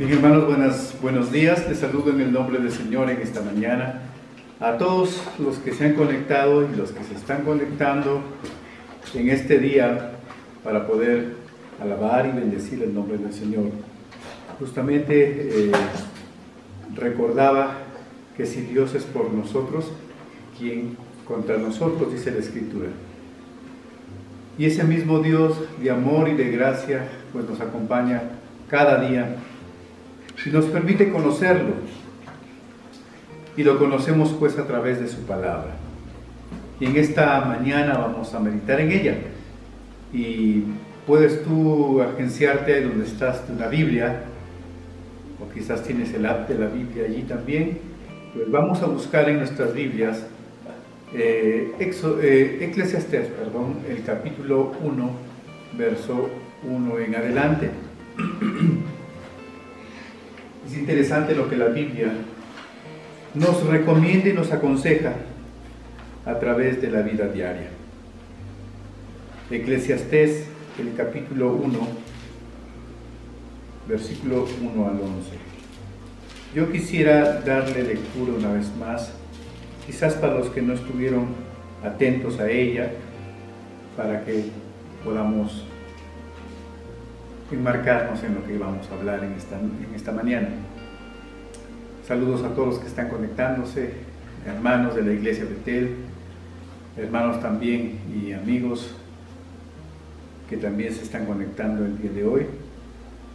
Bien, hermanos, buenas, buenos días. Les saludo en el nombre del Señor en esta mañana. A todos los que se han conectado y los que se están conectando en este día para poder alabar y bendecir el nombre del Señor. Justamente eh, recordaba que si Dios es por nosotros, ¿quién contra nosotros? Dice la Escritura. Y ese mismo Dios de amor y de gracia, pues nos acompaña cada día y nos permite conocerlo. Y lo conocemos pues a través de su palabra. Y en esta mañana vamos a meditar en ella. Y puedes tú agenciarte donde estás una Biblia, o quizás tienes el app de la Biblia allí también. Pues vamos a buscar en nuestras Biblias eh, eh, Eclesiastes, perdón, el capítulo 1, verso 1 en adelante. Es interesante lo que la Biblia nos recomienda y nos aconseja a través de la vida diaria. Eclesiastés, el capítulo 1, versículo 1 al 11. Yo quisiera darle lectura una vez más, quizás para los que no estuvieron atentos a ella, para que podamos enmarcarnos en lo que vamos a hablar en esta, en esta mañana. Saludos a todos los que están conectándose, hermanos de la iglesia Betel, hermanos también y amigos que también se están conectando el día de hoy.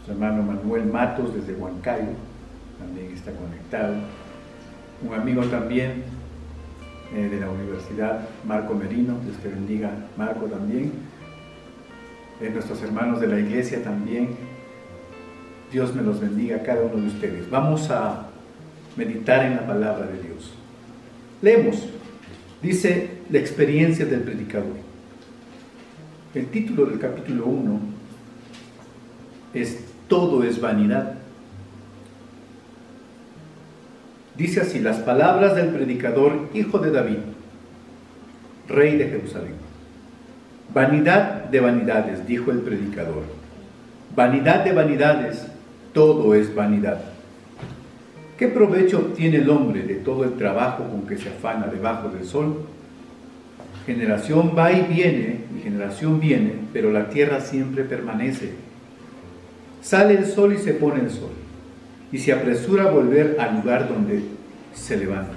Su hermano Manuel Matos desde Huancayo también está conectado. Un amigo también eh, de la universidad, Marco Merino, Dios te bendiga Marco también nuestros hermanos de la iglesia también. Dios me los bendiga a cada uno de ustedes. Vamos a meditar en la palabra de Dios. Leemos. Dice la experiencia del predicador. El título del capítulo 1 es Todo es vanidad. Dice así, las palabras del predicador, hijo de David, rey de Jerusalén. Vanidad de vanidades, dijo el predicador. Vanidad de vanidades, todo es vanidad. ¿Qué provecho obtiene el hombre de todo el trabajo con que se afana debajo del sol? Generación va y viene, y generación viene, pero la tierra siempre permanece. Sale el sol y se pone el sol, y se apresura a volver al lugar donde se levanta.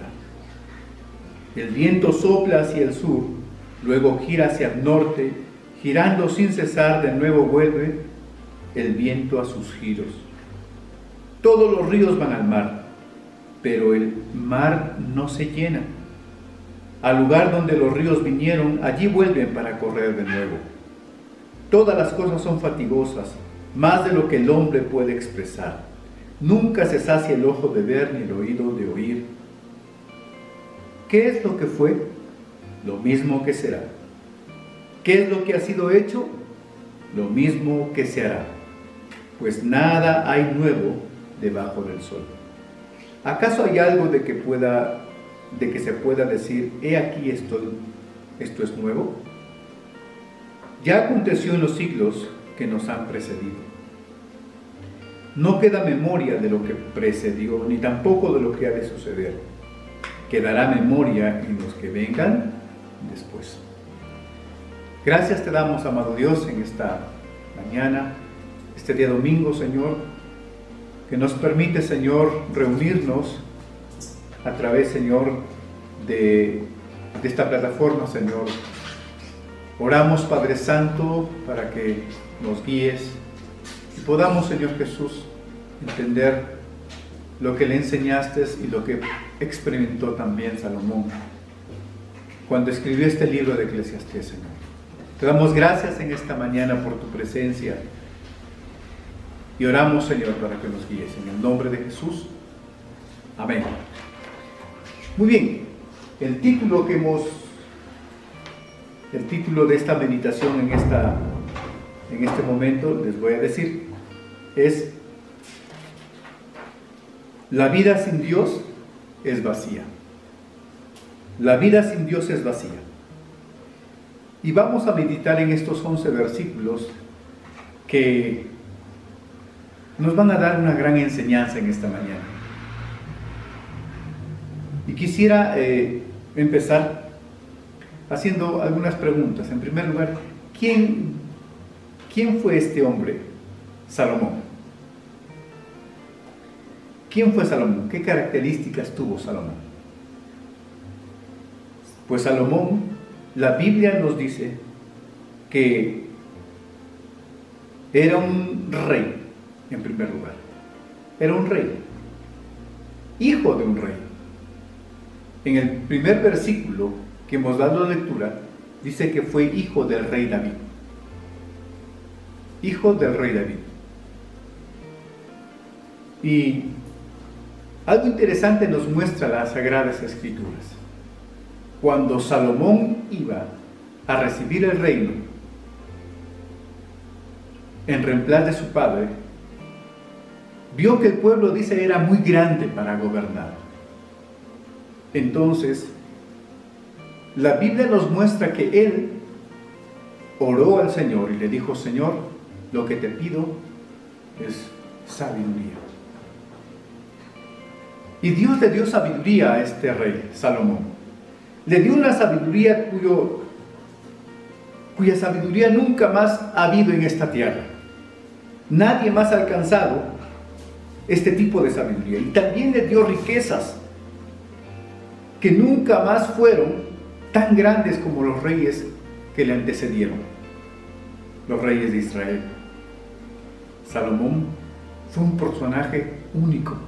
El viento sopla hacia el sur luego gira hacia el norte, girando sin cesar, de nuevo vuelve el viento a sus giros. Todos los ríos van al mar, pero el mar no se llena. Al lugar donde los ríos vinieron, allí vuelven para correr de nuevo. Todas las cosas son fatigosas, más de lo que el hombre puede expresar. Nunca se sacia el ojo de ver ni el oído de oír. ¿Qué es lo que fue? lo mismo que será. ¿Qué es lo que ha sido hecho? Lo mismo que se hará. Pues nada hay nuevo debajo del sol. ¿Acaso hay algo de que pueda de que se pueda decir, he aquí esto, esto es nuevo? Ya aconteció en los siglos que nos han precedido. No queda memoria de lo que precedió, ni tampoco de lo que ha de suceder. Quedará memoria en los que vengan después. Gracias te damos, amado Dios, en esta mañana, este día domingo, Señor, que nos permite, Señor, reunirnos a través, Señor, de, de esta plataforma, Señor. Oramos, Padre Santo, para que nos guíes y podamos, Señor Jesús, entender lo que le enseñaste y lo que experimentó también Salomón cuando escribió este libro de Eclesiastés, Señor. Te damos gracias en esta mañana por tu presencia y oramos, Señor, para que nos guíes. En el nombre de Jesús. Amén. Muy bien, el título que hemos, el título de esta meditación en, esta, en este momento, les voy a decir, es La vida sin Dios es vacía. La vida sin Dios es vacía. Y vamos a meditar en estos 11 versículos que nos van a dar una gran enseñanza en esta mañana. Y quisiera eh, empezar haciendo algunas preguntas. En primer lugar, ¿quién, ¿quién fue este hombre, Salomón? ¿Quién fue Salomón? ¿Qué características tuvo Salomón? Pues Salomón, la Biblia nos dice que era un rey, en primer lugar. Era un rey, hijo de un rey. En el primer versículo que hemos dado lectura, dice que fue hijo del rey David. Hijo del rey David. Y algo interesante nos muestra las Sagradas Escrituras cuando Salomón iba a recibir el reino en reemplazo de su padre, vio que el pueblo, dice, era muy grande para gobernar. Entonces, la Biblia nos muestra que él oró al Señor y le dijo, Señor, lo que te pido es sabiduría. Y Dios le dio sabiduría a este rey, Salomón le dio una sabiduría cuya sabiduría nunca más ha habido en esta tierra. Nadie más ha alcanzado este tipo de sabiduría. Y también le dio riquezas que nunca más fueron tan grandes como los reyes que le antecedieron, los reyes de Israel. Salomón fue un personaje único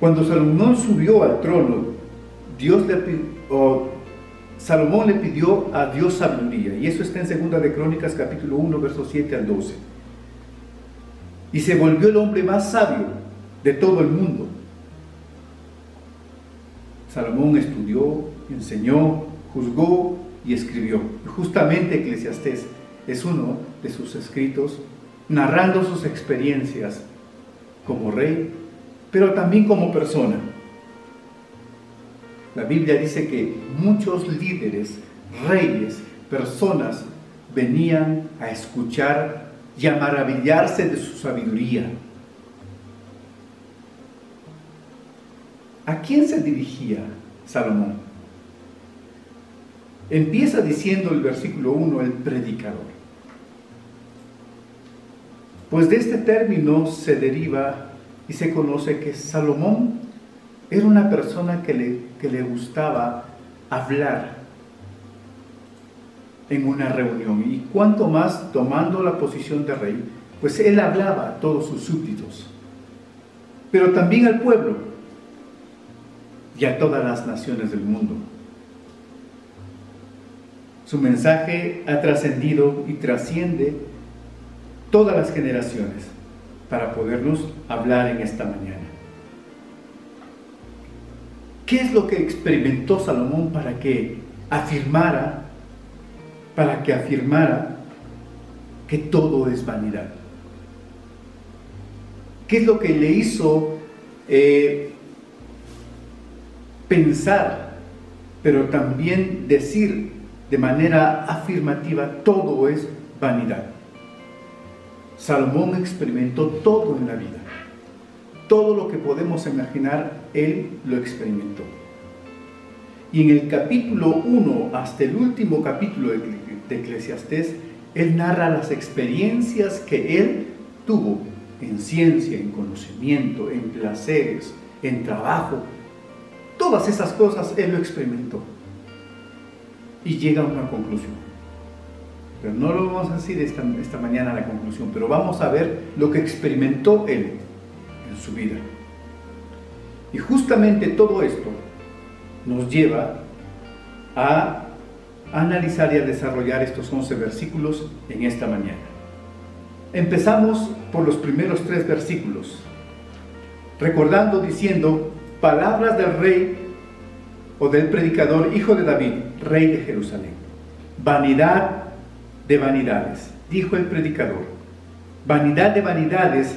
Cuando Salomón subió al trono, Dios le Salomón le pidió a Dios sabiduría, y eso está en 2 de Crónicas capítulo 1, versos 7 al 12. Y se volvió el hombre más sabio de todo el mundo. Salomón estudió, enseñó, juzgó y escribió. Justamente Eclesiastés es uno de sus escritos narrando sus experiencias como rey pero también como persona. La Biblia dice que muchos líderes, reyes, personas venían a escuchar y a maravillarse de su sabiduría. ¿A quién se dirigía Salomón? Empieza diciendo el versículo 1, el predicador. Pues de este término se deriva y se conoce que Salomón era una persona que le, que le gustaba hablar en una reunión. Y cuanto más tomando la posición de rey, pues él hablaba a todos sus súbditos, pero también al pueblo y a todas las naciones del mundo. Su mensaje ha trascendido y trasciende todas las generaciones para podernos hablar en esta mañana. ¿Qué es lo que experimentó Salomón para que afirmara, para que afirmara que todo es vanidad? ¿Qué es lo que le hizo eh, pensar, pero también decir de manera afirmativa, todo es vanidad? Salomón experimentó todo en la vida. Todo lo que podemos imaginar, él lo experimentó. Y en el capítulo 1 hasta el último capítulo de Eclesiastés, él narra las experiencias que él tuvo en ciencia, en conocimiento, en placeres, en trabajo. Todas esas cosas él lo experimentó. Y llega a una conclusión. Pero no lo vamos a decir esta, esta mañana a la conclusión, pero vamos a ver lo que experimentó él en su vida. Y justamente todo esto nos lleva a analizar y a desarrollar estos 11 versículos en esta mañana. Empezamos por los primeros tres versículos, recordando diciendo palabras del rey o del predicador, hijo de David, rey de Jerusalén. Vanidad de vanidades, dijo el predicador. Vanidad de vanidades,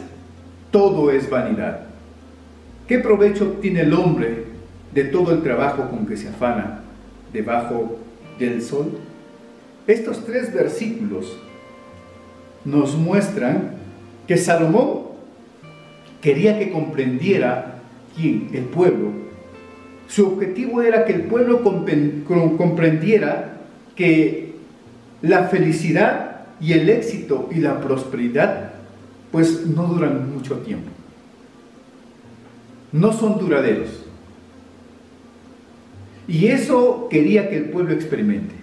todo es vanidad. ¿Qué provecho obtiene el hombre de todo el trabajo con que se afana debajo del sol? Estos tres versículos nos muestran que Salomón quería que comprendiera quién, el pueblo. Su objetivo era que el pueblo comprendiera que la felicidad y el éxito y la prosperidad pues no duran mucho tiempo. No son duraderos. Y eso quería que el pueblo experimente.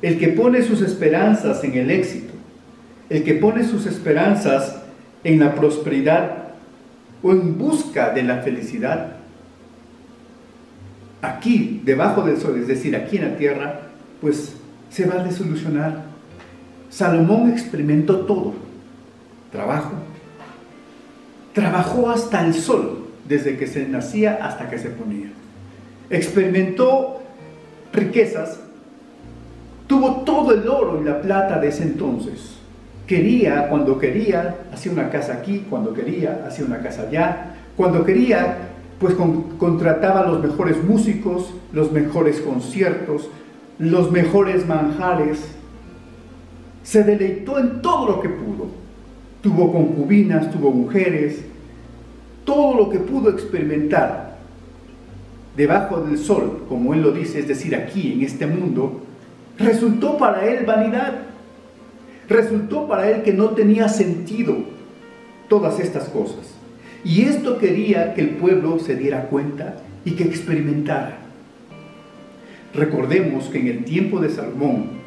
El que pone sus esperanzas en el éxito, el que pone sus esperanzas en la prosperidad o en busca de la felicidad, aquí, debajo del sol, es decir, aquí en la tierra, pues se va a desolucionar. Salomón experimentó todo. Trabajo. Trabajó hasta el sol, desde que se nacía hasta que se ponía. Experimentó riquezas. Tuvo todo el oro y la plata de ese entonces quería, cuando quería, hacía una casa aquí, cuando quería, hacía una casa allá, cuando quería, pues contrataba los mejores músicos, los mejores conciertos, los mejores manjares, se deleitó en todo lo que pudo. Tuvo concubinas, tuvo mujeres, todo lo que pudo experimentar debajo del sol, como él lo dice, es decir, aquí en este mundo, resultó para él vanidad resultó para él que no tenía sentido todas estas cosas. Y esto quería que el pueblo se diera cuenta y que experimentara. Recordemos que en el tiempo de Salomón,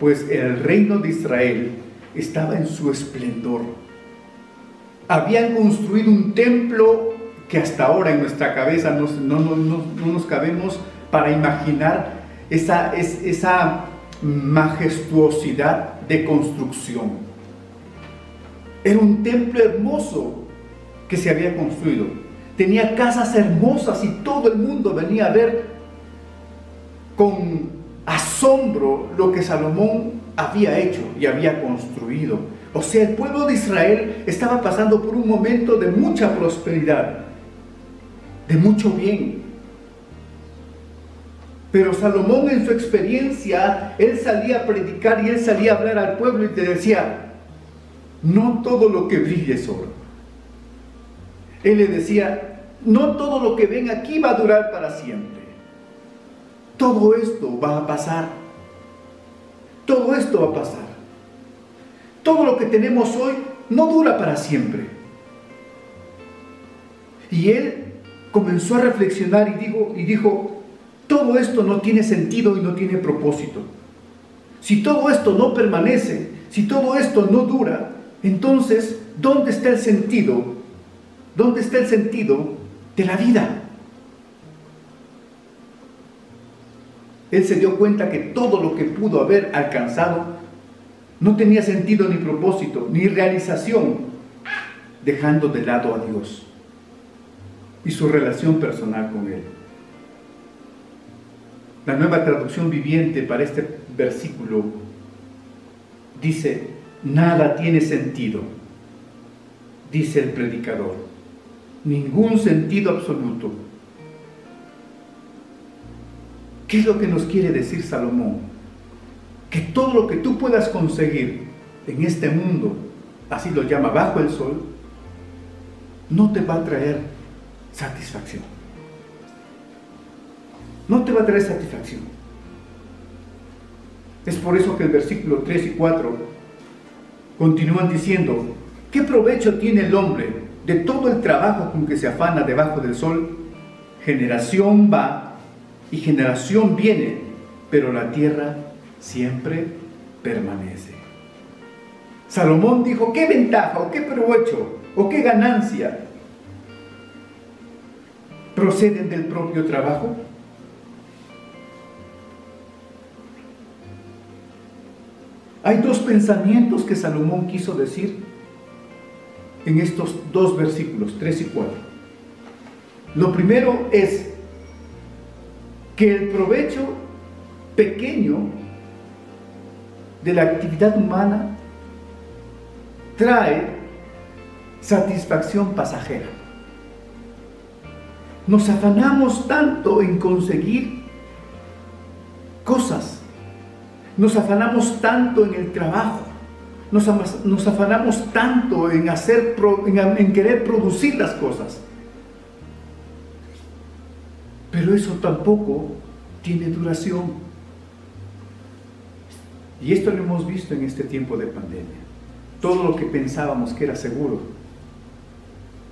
pues el reino de Israel estaba en su esplendor. Habían construido un templo que hasta ahora en nuestra cabeza no, nos cabemos para imaginar esa, esa majestuosidad de construcción. Era un templo hermoso que se había construido. Tenía casas hermosas y todo el mundo venía a ver con asombro lo que Salomón había hecho y había construido. O sea, el pueblo de Israel estaba pasando por un momento de mucha prosperidad, de mucho bien, pero Salomón en su experiencia, él salía a predicar y él salía a hablar al pueblo y te decía, no todo lo que brille es oro. Él le decía, no todo lo que ven aquí va a durar para siempre. Todo esto va a pasar. Todo esto va a pasar. Todo lo que tenemos hoy no dura para siempre. Y él comenzó a reflexionar y dijo, y dijo todo esto no tiene sentido y no tiene propósito. Si todo esto no permanece, si todo esto no dura, entonces, ¿dónde está el sentido? ¿Dónde está el sentido de la vida? Él se dio cuenta que todo lo que pudo haber alcanzado no tenía sentido ni propósito, ni realización, dejando de lado a Dios y su relación personal con Él. La nueva traducción viviente para este versículo dice, nada tiene sentido, dice el predicador, ningún sentido absoluto. ¿Qué es lo que nos quiere decir Salomón? Que todo lo que tú puedas conseguir en este mundo, así lo llama bajo el sol, no te va a traer satisfacción no te va a traer satisfacción. Es por eso que el versículo 3 y 4 continúan diciendo, ¿qué provecho tiene el hombre de todo el trabajo con que se afana debajo del sol? Generación va y generación viene, pero la tierra siempre permanece. Salomón dijo, ¿qué ventaja o qué provecho o qué ganancia proceden del propio trabajo? Hay dos pensamientos que Salomón quiso decir en estos dos versículos, 3 y 4. Lo primero es que el provecho pequeño de la actividad humana trae satisfacción pasajera. Nos afanamos tanto en conseguir cosas. Nos afanamos tanto en el trabajo. Nos, afanamos tanto en, hacer, en querer producir las cosas. Pero eso tampoco tiene duración. Y esto lo hemos visto en este tiempo de pandemia. Todo lo que pensábamos que era seguro,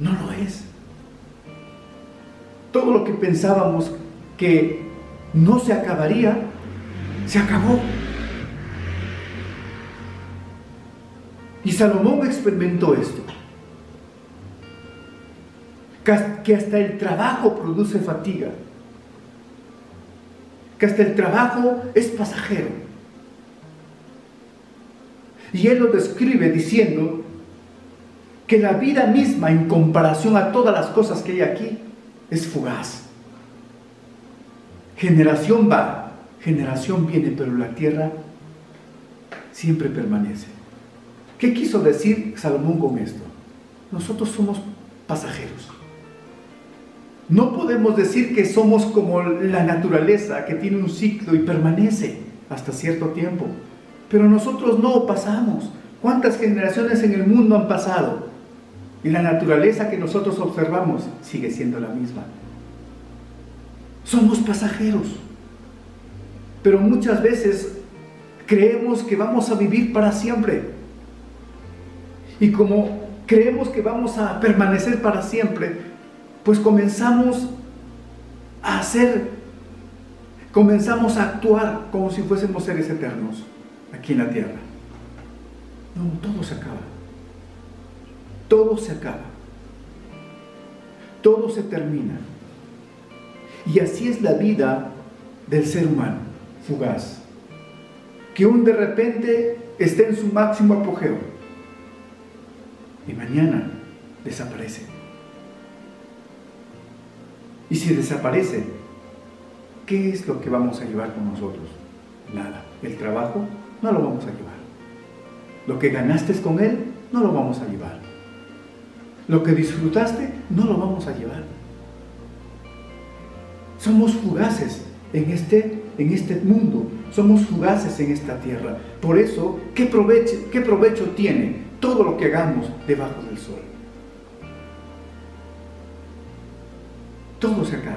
no lo es. Todo lo que pensábamos que no se acabaría, se acabó. Y Salomón experimentó esto. Que hasta el trabajo produce fatiga. Que hasta el trabajo es pasajero. Y él lo describe diciendo que la vida misma en comparación a todas las cosas que hay aquí es fugaz. Generación va, generación viene, pero la tierra siempre permanece. ¿Qué quiso decir Salomón con esto? Nosotros somos pasajeros. No podemos decir que somos como la naturaleza, que tiene un ciclo y permanece hasta cierto tiempo. Pero nosotros no pasamos. ¿Cuántas generaciones en el mundo han pasado? Y la naturaleza que nosotros observamos sigue siendo la misma. Somos pasajeros. Pero muchas veces creemos que vamos a vivir para siempre. Y como creemos que vamos a permanecer para siempre, pues comenzamos a hacer, comenzamos a actuar como si fuésemos seres eternos aquí en la tierra. No, todo se acaba. Todo se acaba. Todo se termina. Y así es la vida del ser humano, fugaz, que un de repente está en su máximo apogeo y mañana desaparece. Y si desaparece, ¿qué es lo que vamos a llevar con nosotros? Nada. El trabajo no lo vamos a llevar. Lo que ganaste con él, no lo vamos a llevar. Lo que disfrutaste, no lo vamos a llevar. Somos fugaces en este, en este mundo, somos fugaces en esta tierra. Por eso, ¿qué provecho, ¿qué provecho tiene todo lo que hagamos debajo del sol? Todo se acaba.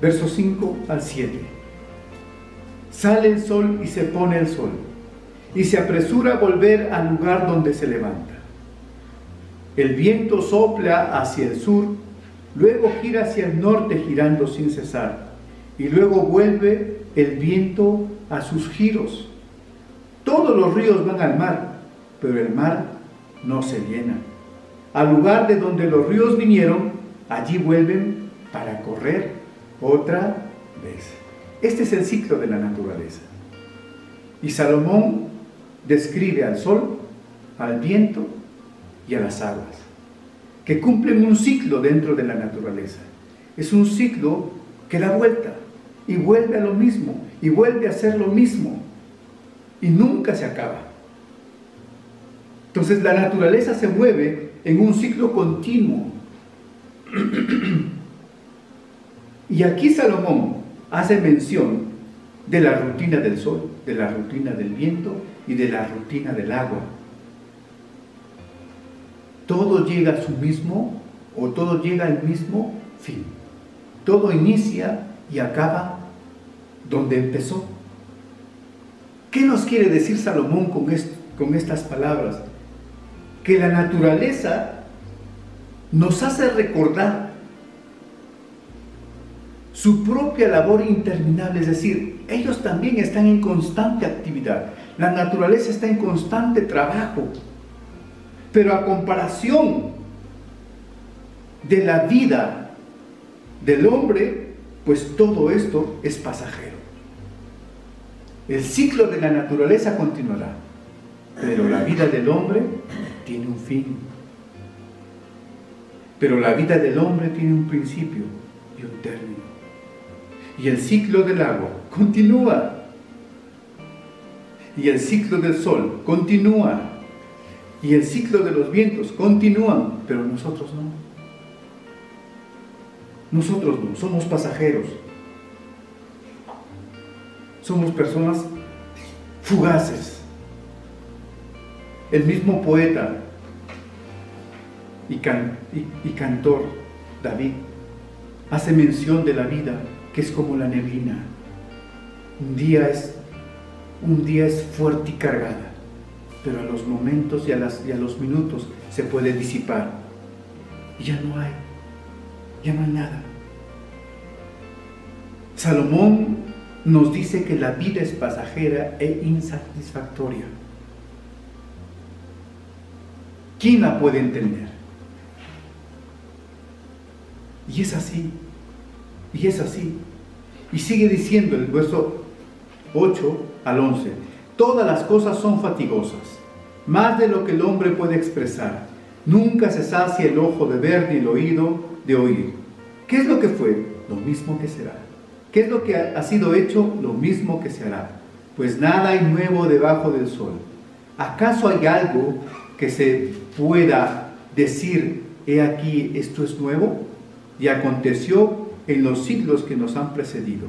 Versos 5 al 7. Sale el sol y se pone el sol, y se apresura a volver al lugar donde se levanta. El viento sopla hacia el sur, luego gira hacia el norte girando sin cesar, y luego vuelve el viento a sus giros. Todos los ríos van al mar, pero el mar no se llena. Al lugar de donde los ríos vinieron, allí vuelven para correr otra vez. Este es el ciclo de la naturaleza. Y Salomón describe al sol, al viento y a las aguas, que cumplen un ciclo dentro de la naturaleza. Es un ciclo que da vuelta y vuelve a lo mismo y vuelve a ser lo mismo y nunca se acaba. Entonces la naturaleza se mueve en un ciclo continuo. y aquí Salomón hace mención de la rutina del sol, de la rutina del viento y de la rutina del agua. Todo llega a su mismo o todo llega al mismo fin. Todo inicia y acaba donde empezó. ¿Qué nos quiere decir Salomón con, con estas palabras? Que la naturaleza nos hace recordar su propia labor interminable, es decir, ellos también están en constante actividad, la naturaleza está en constante trabajo, pero a comparación de la vida del hombre, pues todo esto es pasajero. El ciclo de la naturaleza continuará, pero la vida del hombre tiene un fin. Pero la vida del hombre tiene un principio y un término. Y el ciclo del agua continúa. Y el ciclo del sol continúa. y el ciclo de los vientos continúan, pero nosotros no. Nosotros no, somos pasajeros. Somos personas fugaces. El mismo poeta y, cantor David hace mención de la vida que es como la neblina. Un día es, un día es fuerte y cargada, pero a los momentos y a, y a los minutos se puede disipar. Y ya no hay, ya no hay nada. Salomón nos dice que la vida es pasajera e insatisfactoria. ¿Quién la puede entender? Y es así. Y es así. Y sigue diciendo el verso 8 al 11, todas las cosas son fatigosas, más de lo que el hombre puede expresar. Nunca se sacia el ojo de ver ni el oído de oír. ¿Qué es lo que fue? Lo mismo que será. ¿Qué es lo que ha sido hecho? Lo mismo que se hará. Pues nada hay nuevo debajo del sol. ¿Acaso hay algo que se pueda decir, he aquí, esto es nuevo? Y aconteció en los siglos que nos han precedido.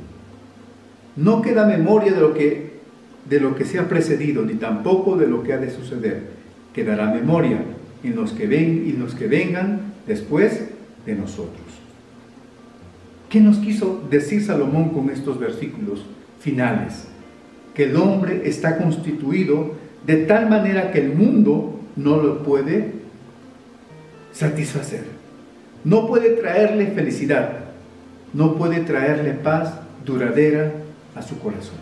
No queda memoria de lo que, de lo que se ha precedido, ni tampoco de lo que ha de suceder. Quedará memoria en los que ven y los que vengan después de nosotros. ¿Qué nos quiso decir Salomón con estos versículos finales? Que el hombre está constituido de tal manera que el mundo no lo puede satisfacer. No puede traerle felicidad, no puede traerle paz duradera a su corazón.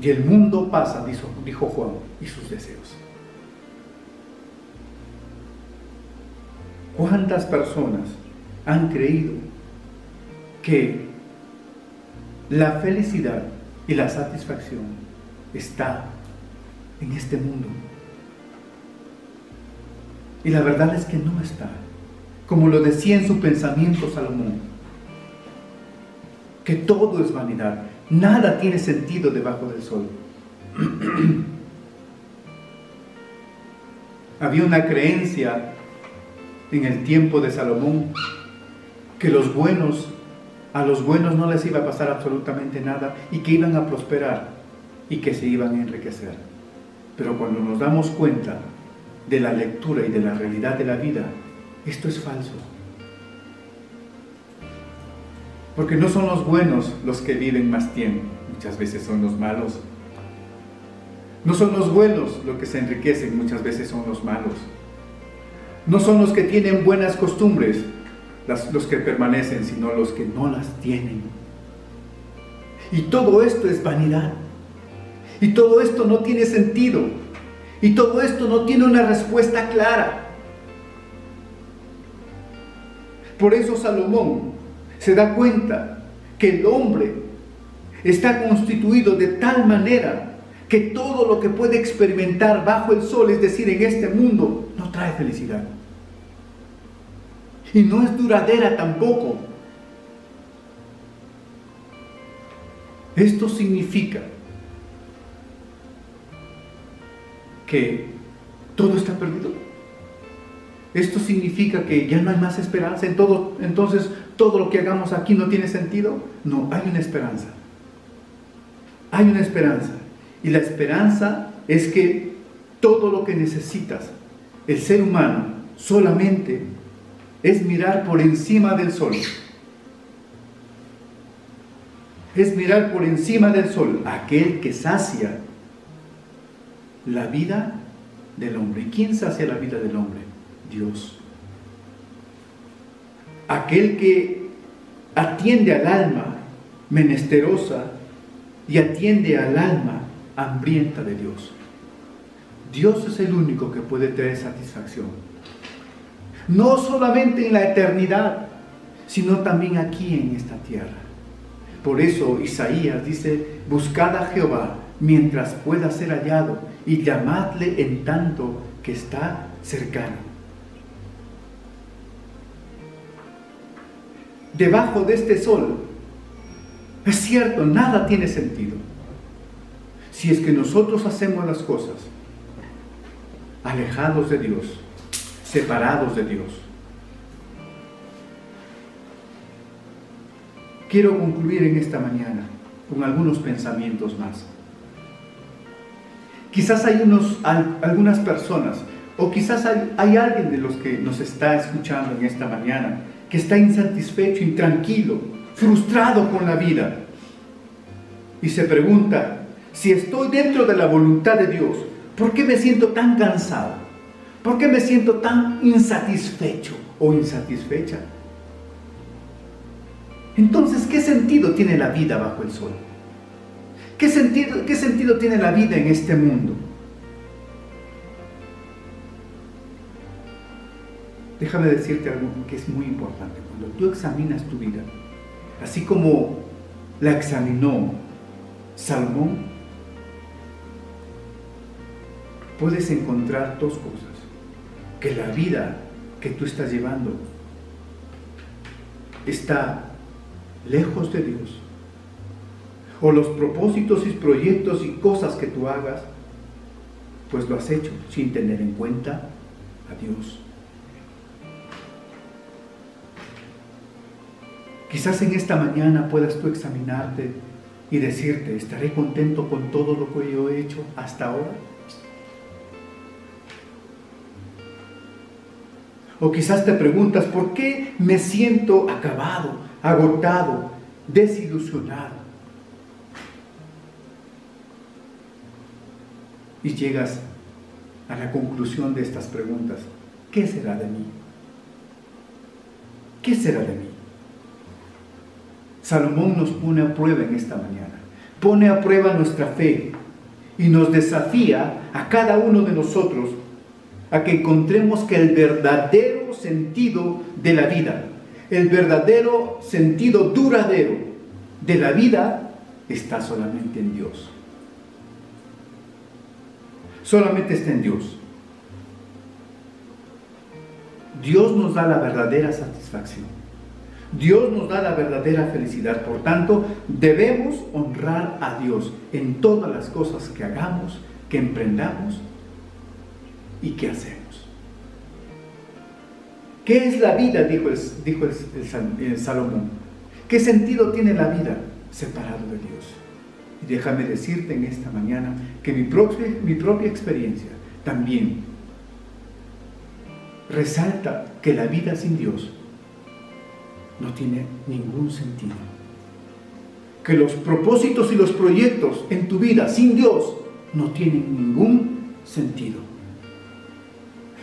Y el mundo pasa, dijo, Juan, y sus deseos. ¿Cuántas personas han creído que la felicidad y la satisfacción está en este mundo? Y la verdad es que no está como lo decía en su pensamiento Salomón, que todo es vanidad, nada tiene sentido debajo del sol. Había una creencia en el tiempo de Salomón que los buenos, a los buenos no les iba a pasar absolutamente nada y que iban a prosperar y que se iban a enriquecer. Pero cuando nos damos cuenta de la lectura y de la realidad de la vida, esto es falso. Porque no son los buenos los que viven más tiempo, muchas veces son los malos. No son los buenos los que se enriquecen, muchas veces son los malos. No son los que tienen buenas costumbres los que permanecen, sino los que no las tienen. Y todo esto es vanidad. Y todo esto no tiene sentido. Y todo esto no tiene una respuesta clara. Por eso Salomón se da cuenta que el hombre está constituido de tal manera que todo lo que puede experimentar bajo el sol, es decir, en este mundo, no trae felicidad. Y no es duradera tampoco. Esto significa que todo está perdido. Esto significa que ya no hay más esperanza, en todo, entonces todo lo que hagamos aquí no tiene sentido. No, hay una esperanza. Hay una esperanza. Y la esperanza es que todo lo que necesitas, el ser humano, solamente es mirar por encima del sol. Es mirar por encima del sol, aquel que sacia la vida del hombre. ¿Quién sacia la vida del hombre? Dios. Aquel que atiende al alma menesterosa y atiende al alma hambrienta de Dios. Dios es el único que puede tener satisfacción. No solamente en la eternidad, sino también aquí en esta tierra. Por eso Isaías dice, buscad a Jehová mientras pueda ser hallado y llamadle en tanto que está cercano. debajo de este sol. Es cierto, nada tiene sentido. si es que nosotros hacemos las cosas alejados de Dios, separados de Dios. Quiero concluir en esta mañana con algunos pensamientos más. Quizás hay unos, algunas personas, o quizás hay, hay alguien de los que nos está escuchando en esta mañana, que está insatisfecho, intranquilo, frustrado con la vida. Y se pregunta, si estoy dentro de la voluntad de Dios, ¿por qué me siento tan cansado? ¿Por qué me siento tan insatisfecho o insatisfecha? Entonces, ¿qué sentido tiene la vida bajo el sol? ¿Qué sentido, qué sentido tiene la vida en este mundo? Déjame decirte algo que es muy importante. Cuando tú examinas tu vida, así como la examinó Salomón, puedes encontrar dos cosas. Que la vida que tú estás llevando está lejos de Dios. O los propósitos y proyectos y cosas que tú hagas, pues lo has hecho sin tener en cuenta a Dios. Quizás en esta mañana puedas tú examinarte y decirte, ¿estaré contento con todo lo que yo he hecho hasta ahora? O quizás te preguntas, ¿por qué me siento acabado, agotado, desilusionado? Y llegas a la conclusión de estas preguntas. ¿Qué será de mí? ¿Qué será de mí? Salomón nos pone a prueba en esta mañana. Pone a prueba nuestra fe y nos desafía a cada uno de nosotros a que encontremos que el verdadero sentido de la vida, el verdadero sentido duradero de la vida está solamente en Dios. Solamente está en Dios. Dios nos da la verdadera satisfacción. Dios nos da la verdadera felicidad. Por tanto, debemos honrar a Dios en todas las cosas que hagamos, que emprendamos ¿Y qué hacemos? ¿Qué es la vida? Dijo el, el, Salomón. ¿Qué sentido tiene la vida separado de Dios? Y déjame decirte en esta mañana que mi propia, mi propia experiencia también resalta que la vida sin Dios no tiene ningún sentido. Que los propósitos y los proyectos en tu vida sin Dios no tienen ningún sentido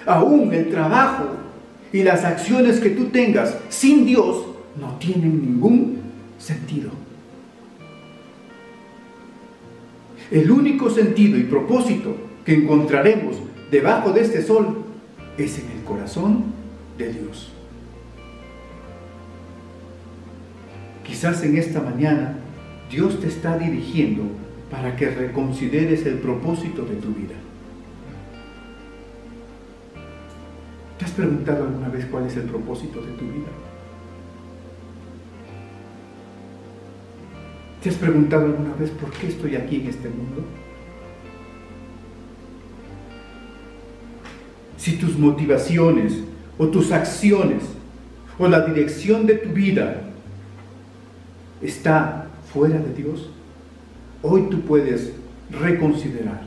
aún el trabajo y las acciones que tú tengas sin Dios no tienen ningún sentido. El único sentido y propósito que encontraremos debajo de este sol es en el corazón de Dios. Quizás en esta mañana Dios te está dirigiendo para que reconsideres el propósito de tu vida. ¿Te has preguntado alguna vez cuál es el propósito de tu vida? ¿Te has preguntado alguna vez por qué estoy aquí en este mundo? Si tus motivaciones o tus acciones o la dirección de tu vida está fuera de Dios, hoy tú puedes reconsiderar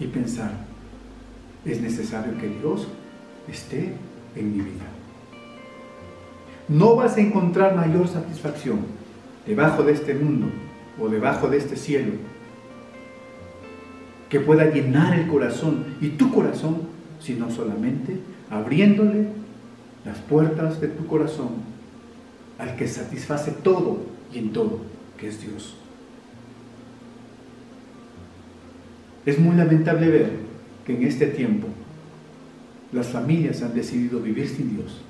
y pensar, es necesario que Dios esté en mi vida. No vas a encontrar mayor satisfacción debajo de este mundo o debajo de este cielo que pueda llenar el corazón y tu corazón, sino solamente abriéndole las puertas de tu corazón al que satisface todo y en todo, que es Dios. Es muy lamentable ver que en este tiempo las familias han decidido vivir sin Dios.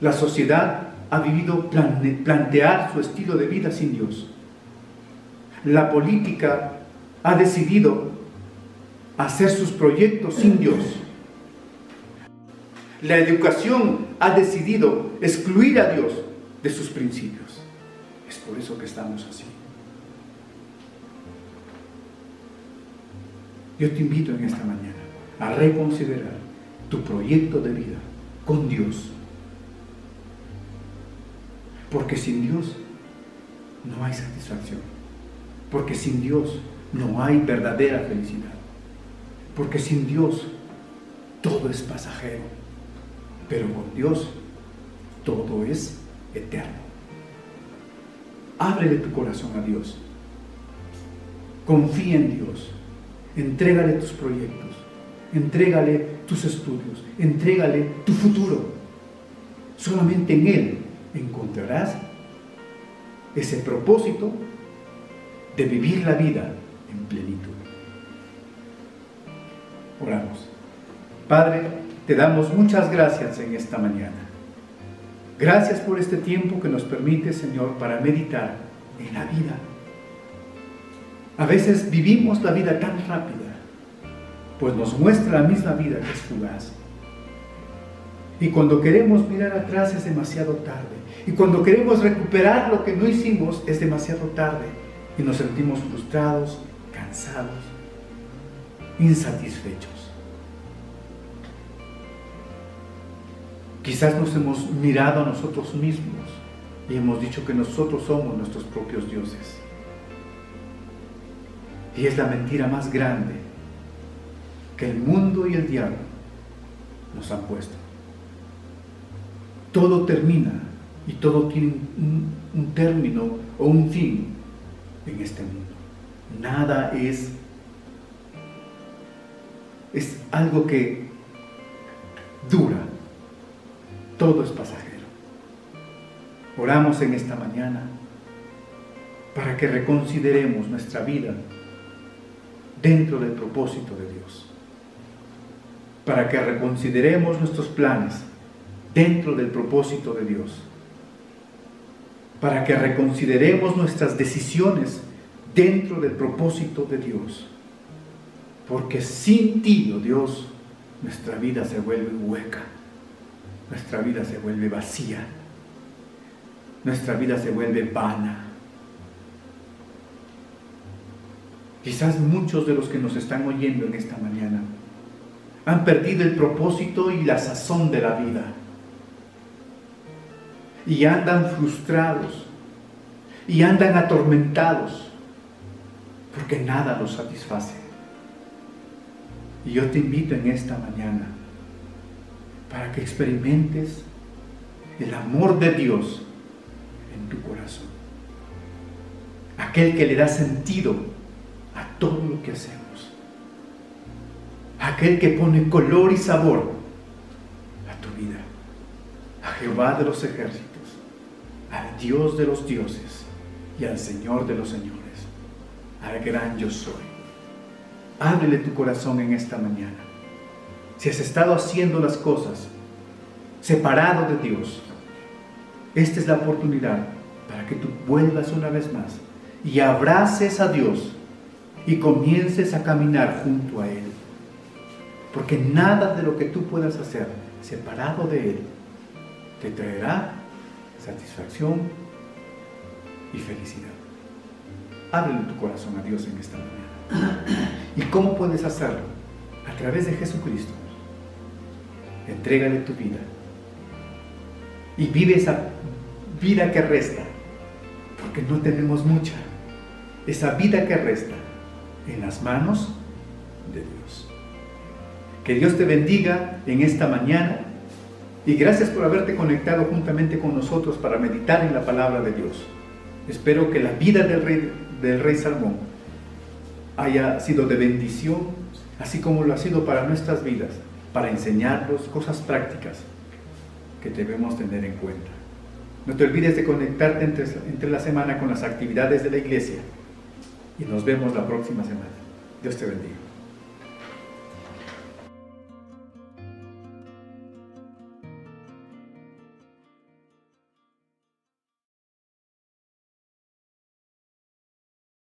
La sociedad ha vivido plantear su estilo de vida sin Dios. La política ha decidido hacer sus proyectos sin Dios. La educación ha decidido excluir a Dios de sus principios. Es por eso que estamos así. Yo te invito en esta mañana a reconsiderar tu proyecto de vida con Dios. Porque sin Dios no hay satisfacción. Porque sin Dios no hay verdadera felicidad. Porque sin Dios todo es pasajero. Pero con Dios todo es eterno. Ábrele tu corazón a Dios. Confía en Dios. Entrégale tus proyectos. Entrégale tus estudios. Entrégale tu futuro. Solamente en Él encontrarás ese propósito de vivir la vida en plenitud. Oramos. Padre, te damos muchas gracias en esta mañana. Gracias por este tiempo que nos permite, Señor, para meditar en la vida. A veces vivimos la vida tan rápida, pues nos muestra la misma vida que es fugaz. Y cuando queremos mirar atrás es demasiado tarde. Y cuando queremos recuperar lo que no hicimos es demasiado tarde. Y nos sentimos frustrados, cansados, insatisfechos. Quizás nos hemos mirado a nosotros mismos y hemos dicho que nosotros somos nuestros propios dioses. Y es la mentira más grande que el mundo y el diablo nos han puesto. Todo termina y todo tiene un, término o un fin en este mundo. Nada es es algo que dura, todo es pasajero. Oramos en esta mañana para que reconsideremos nuestra vida dentro del propósito de Dios. Para que reconsideremos nuestros planes dentro del propósito de Dios. Para que reconsideremos nuestras decisiones dentro del propósito de Dios. Porque sin ti, oh Dios, nuestra vida se vuelve hueca nuestra vida se vuelve vacía, nuestra vida se vuelve vana. Quizás muchos de los que nos están oyendo en esta mañana han perdido el propósito y la sazón de la vida. Y andan frustrados y andan atormentados porque nada los satisface. Y yo te invito en esta mañana para que experimentes el amor de Dios en tu corazón. Aquel que le da sentido a todo lo que hacemos. Aquel que pone color y sabor a tu vida. A Jehová de los ejércitos. Al Dios de los dioses y al Señor de los señores. Al gran yo soy. Ábrele tu corazón en esta mañana si has estado haciendo las cosas separado de Dios, esta es la oportunidad para que tú vuelvas una vez más y abraces a Dios y comiences a caminar junto a Él. Porque nada de lo que tú puedas hacer separado de Él te traerá satisfacción y felicidad. Ábrele tu corazón a Dios en esta mañana. ¿Y cómo puedes hacerlo? A través de Jesucristo entrégale tu vida y vive esa vida que resta, porque no tenemos mucha, esa vida que resta en las manos de Dios. Que Dios te bendiga en esta mañana y gracias por haberte conectado juntamente con nosotros para meditar en la palabra de Dios. Espero que la vida del rey, del rey Salmón haya sido de bendición, así como lo ha sido para nuestras vidas para enseñarlos cosas prácticas que debemos tener en cuenta. No te olvides de conectarte entre la semana con las actividades de la iglesia y nos vemos la próxima semana. Dios te bendiga.